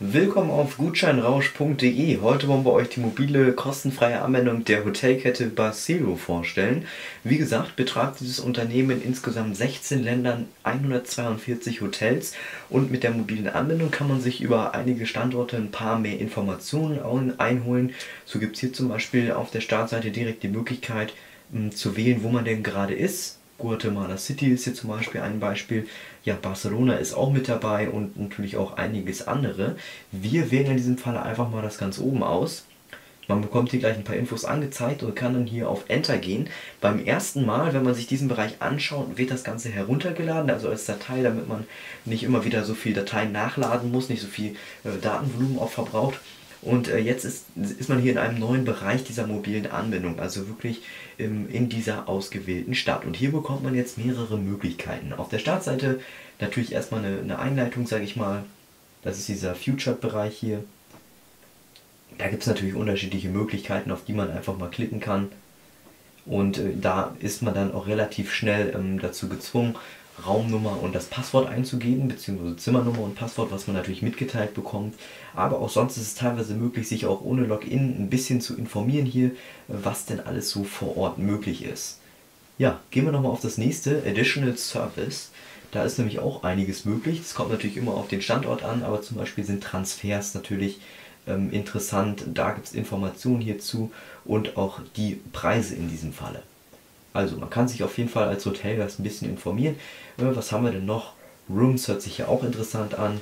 Willkommen auf gutscheinrausch.de. Heute wollen wir euch die mobile kostenfreie Anwendung der Hotelkette Basilo vorstellen. Wie gesagt, betreibt dieses Unternehmen in insgesamt 16 Ländern 142 Hotels und mit der mobilen Anwendung kann man sich über einige Standorte ein paar mehr Informationen einholen. So gibt es hier zum Beispiel auf der Startseite direkt die Möglichkeit zu wählen, wo man denn gerade ist Guatemala City ist hier zum Beispiel ein Beispiel. Ja, Barcelona ist auch mit dabei und natürlich auch einiges andere. Wir wählen in diesem Fall einfach mal das ganz oben aus. Man bekommt hier gleich ein paar Infos angezeigt und kann dann hier auf Enter gehen. Beim ersten Mal, wenn man sich diesen Bereich anschaut, wird das Ganze heruntergeladen, also als Datei, damit man nicht immer wieder so viel Dateien nachladen muss, nicht so viel äh, Datenvolumen auch verbraucht. Und äh, jetzt ist, ist man hier in einem neuen Bereich dieser mobilen Anwendung, also wirklich ähm, in dieser ausgewählten Stadt. Und hier bekommt man jetzt mehrere Möglichkeiten. Auf der Startseite natürlich erstmal eine, eine Einleitung, sage ich mal. Das ist dieser Future-Bereich hier. Da gibt es natürlich unterschiedliche Möglichkeiten, auf die man einfach mal klicken kann. Und äh, da ist man dann auch relativ schnell ähm, dazu gezwungen, Raumnummer und das Passwort einzugeben, beziehungsweise Zimmernummer und Passwort, was man natürlich mitgeteilt bekommt. Aber auch sonst ist es teilweise möglich, sich auch ohne Login ein bisschen zu informieren hier, was denn alles so vor Ort möglich ist. Ja, gehen wir nochmal auf das nächste, Additional Service. Da ist nämlich auch einiges möglich. Das kommt natürlich immer auf den Standort an, aber zum Beispiel sind Transfers natürlich ähm, interessant. Da gibt es Informationen hierzu und auch die Preise in diesem Falle. Also man kann sich auf jeden Fall als Hotelgast ein bisschen informieren. Äh, was haben wir denn noch? Rooms hört sich ja auch interessant an.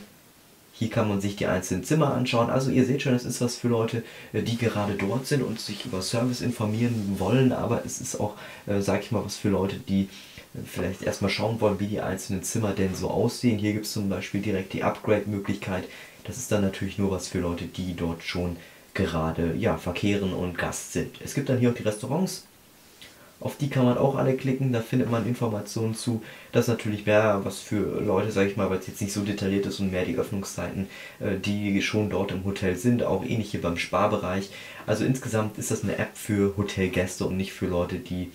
Hier kann man sich die einzelnen Zimmer anschauen. Also ihr seht schon, es ist was für Leute, äh, die gerade dort sind und sich über Service informieren wollen. Aber es ist auch, äh, sag ich mal, was für Leute, die vielleicht erstmal schauen wollen, wie die einzelnen Zimmer denn so aussehen. Hier gibt es zum Beispiel direkt die Upgrade-Möglichkeit. Das ist dann natürlich nur was für Leute, die dort schon gerade ja, verkehren und Gast sind. Es gibt dann hier auch die Restaurants. Auf die kann man auch alle klicken, da findet man Informationen zu. Das natürlich wäre was für Leute, sage ich mal, weil es jetzt nicht so detailliert ist und mehr die Öffnungszeiten, äh, die schon dort im Hotel sind, auch ähnlich hier beim Sparbereich. Also insgesamt ist das eine App für Hotelgäste und nicht für Leute, die,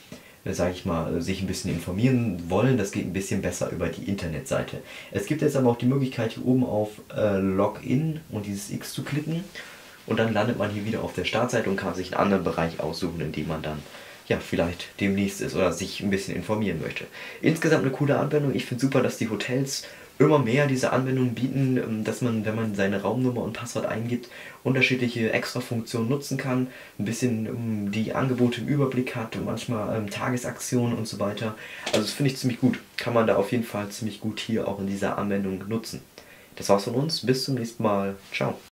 äh, sage ich mal, sich ein bisschen informieren wollen. Das geht ein bisschen besser über die Internetseite. Es gibt jetzt aber auch die Möglichkeit, hier oben auf äh, Login und dieses X zu klicken. Und dann landet man hier wieder auf der Startseite und kann sich einen anderen Bereich aussuchen, in dem man dann ja, vielleicht demnächst ist oder sich ein bisschen informieren möchte. Insgesamt eine coole Anwendung. Ich finde super, dass die Hotels immer mehr diese Anwendungen bieten, ähm, dass man, wenn man seine Raumnummer und Passwort eingibt, unterschiedliche Extra-Funktionen nutzen kann, ein bisschen um, die Angebote im Überblick hat, manchmal ähm, Tagesaktionen und so weiter. Also das finde ich ziemlich gut. Kann man da auf jeden Fall ziemlich gut hier auch in dieser Anwendung nutzen. Das war's von uns. Bis zum nächsten Mal. Ciao.